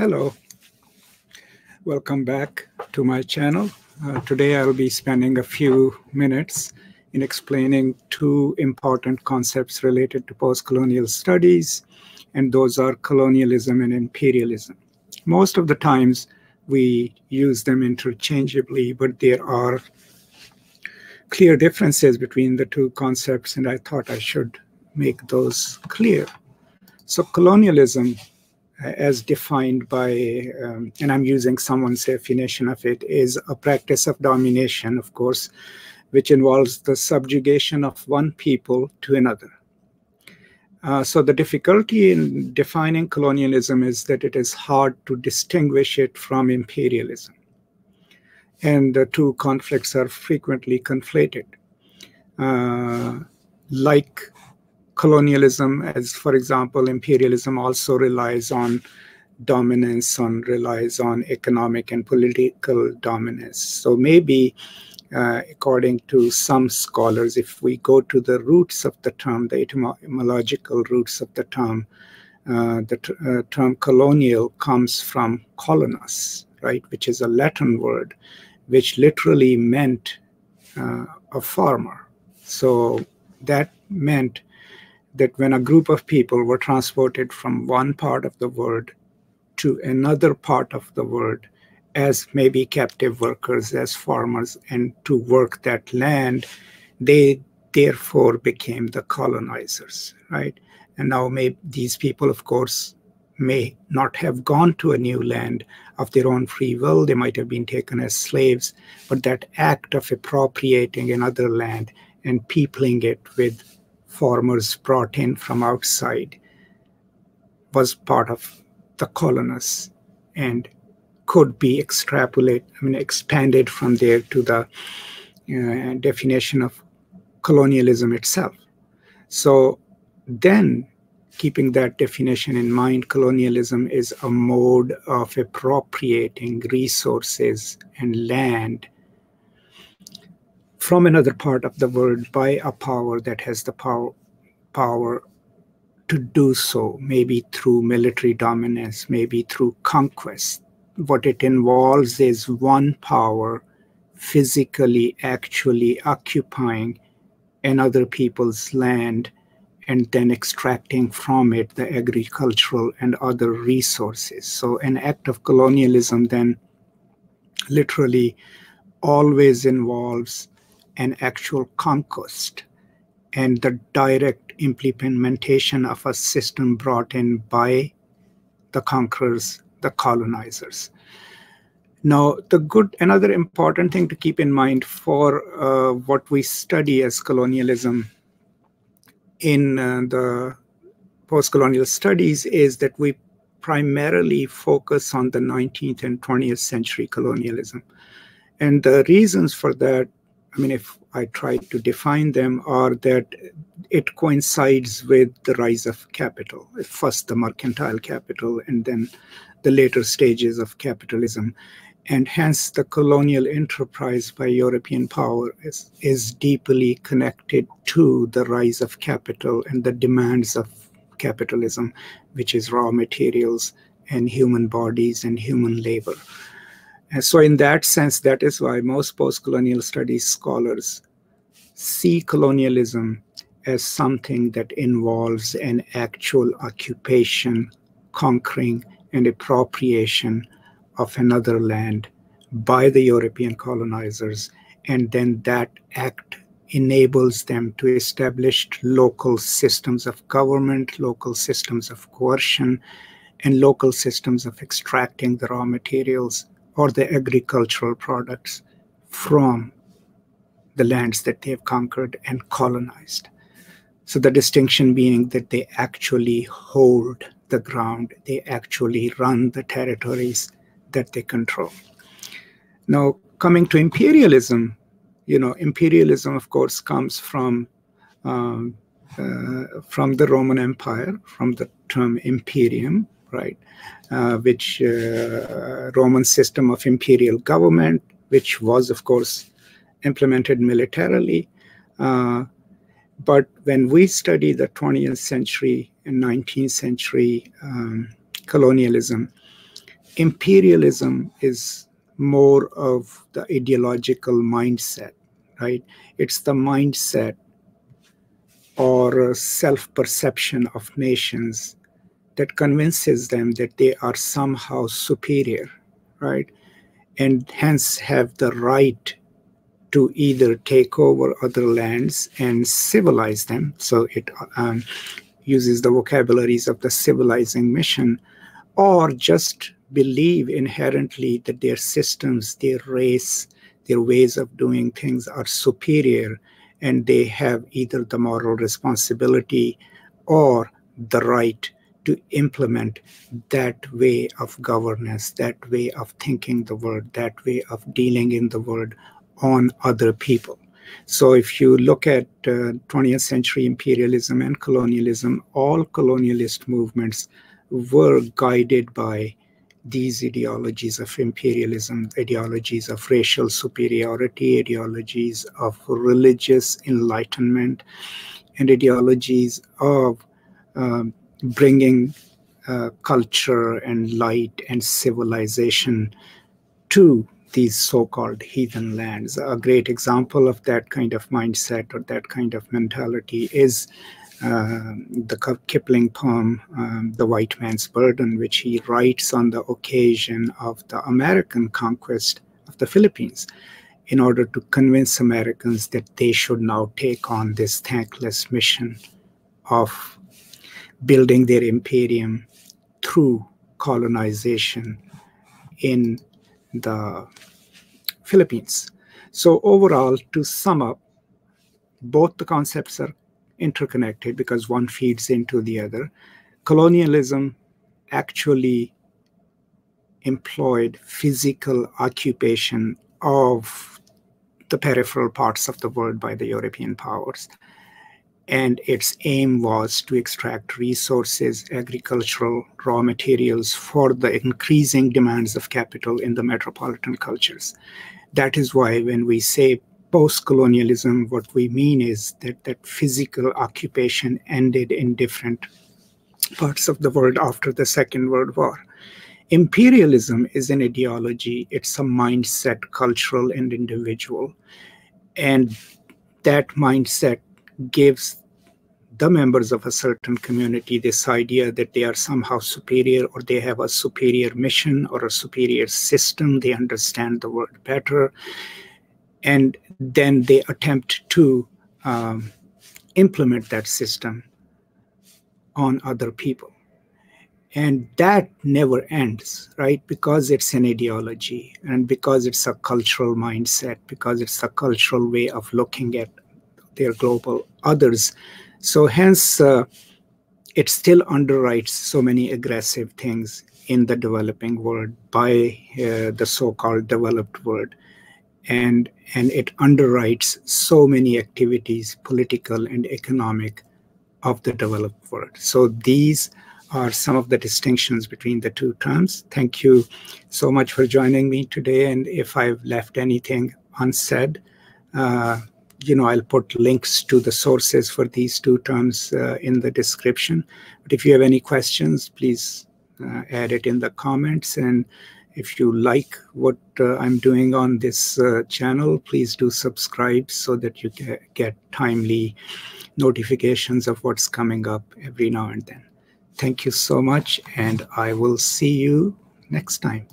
Hello. Welcome back to my channel. Uh, today I'll be spending a few minutes in explaining two important concepts related to post-colonial studies, and those are colonialism and imperialism. Most of the times we use them interchangeably, but there are clear differences between the two concepts, and I thought I should make those clear. So colonialism as defined by, um, and I'm using someone's definition of it, is a practice of domination, of course, which involves the subjugation of one people to another. Uh, so the difficulty in defining colonialism is that it is hard to distinguish it from imperialism. And the two conflicts are frequently conflated. Uh, like colonialism, as for example, imperialism also relies on dominance, on relies on economic and political dominance. So maybe, uh, according to some scholars, if we go to the roots of the term, the etymological roots of the term, uh, the uh, term colonial comes from colonus, right, which is a Latin word, which literally meant uh, a farmer. So that meant that when a group of people were transported from one part of the world to another part of the world as maybe captive workers, as farmers, and to work that land, they therefore became the colonizers, right? And now may, these people, of course, may not have gone to a new land of their own free will. They might have been taken as slaves, but that act of appropriating another land and peopling it with farmers brought in from outside was part of the colonists and could be extrapolated, I mean, expanded from there to the uh, definition of colonialism itself. So then, keeping that definition in mind, colonialism is a mode of appropriating resources and land from another part of the world by a power that has the power power to do so, maybe through military dominance, maybe through conquest. What it involves is one power physically actually occupying another people's land and then extracting from it the agricultural and other resources. So, an act of colonialism then literally always involves an actual conquest and the direct implementation of a system brought in by the conquerors, the colonizers. Now, the good, another important thing to keep in mind for uh, what we study as colonialism in uh, the post-colonial studies is that we primarily focus on the 19th and 20th century colonialism. And the reasons for that I mean, if I try to define them, are that it coincides with the rise of capital. First, the mercantile capital, and then the later stages of capitalism. And hence, the colonial enterprise by European power is, is deeply connected to the rise of capital and the demands of capitalism, which is raw materials and human bodies and human labor. So, in that sense, that is why most post colonial studies scholars see colonialism as something that involves an actual occupation, conquering, and appropriation of another land by the European colonizers. And then that act enables them to establish local systems of government, local systems of coercion, and local systems of extracting the raw materials or the agricultural products from the lands that they have conquered and colonized. So the distinction being that they actually hold the ground, they actually run the territories that they control. Now, coming to imperialism, you know, imperialism, of course, comes from um, uh, from the Roman Empire, from the term imperium, right? Uh, which uh, Roman system of imperial government, which was, of course, implemented militarily. Uh, but when we study the 20th century and 19th century um, colonialism, imperialism is more of the ideological mindset, right? It's the mindset or self perception of nations that convinces them that they are somehow superior, right? And hence have the right to either take over other lands and civilize them. So it um, uses the vocabularies of the civilizing mission, or just believe inherently that their systems, their race, their ways of doing things are superior and they have either the moral responsibility or the right to implement that way of governance, that way of thinking the world, that way of dealing in the world on other people. So if you look at uh, 20th century imperialism and colonialism, all colonialist movements were guided by these ideologies of imperialism, ideologies of racial superiority, ideologies of religious enlightenment, and ideologies of um, bringing uh, culture and light and civilization to these so-called heathen lands. A great example of that kind of mindset or that kind of mentality is uh, the Kipling poem, um, The White Man's Burden, which he writes on the occasion of the American conquest of the Philippines in order to convince Americans that they should now take on this thankless mission of building their imperium through colonization in the Philippines. So overall, to sum up, both the concepts are interconnected because one feeds into the other. Colonialism actually employed physical occupation of the peripheral parts of the world by the European powers and its aim was to extract resources, agricultural raw materials for the increasing demands of capital in the metropolitan cultures. That is why when we say post-colonialism, what we mean is that that physical occupation ended in different parts of the world after the Second World War. Imperialism is an ideology, it's a mindset, cultural and individual. And that mindset gives the members of a certain community this idea that they are somehow superior or they have a superior mission or a superior system. They understand the world better. And then they attempt to um, implement that system on other people. And that never ends, right? Because it's an ideology and because it's a cultural mindset, because it's a cultural way of looking at their global others so hence, uh, it still underwrites so many aggressive things in the developing world by uh, the so-called developed world. And, and it underwrites so many activities, political and economic, of the developed world. So these are some of the distinctions between the two terms. Thank you so much for joining me today. And if I've left anything unsaid, uh, you know, I'll put links to the sources for these two terms uh, in the description. But if you have any questions, please uh, add it in the comments. And if you like what uh, I'm doing on this uh, channel, please do subscribe so that you get timely notifications of what's coming up every now and then. Thank you so much, and I will see you next time.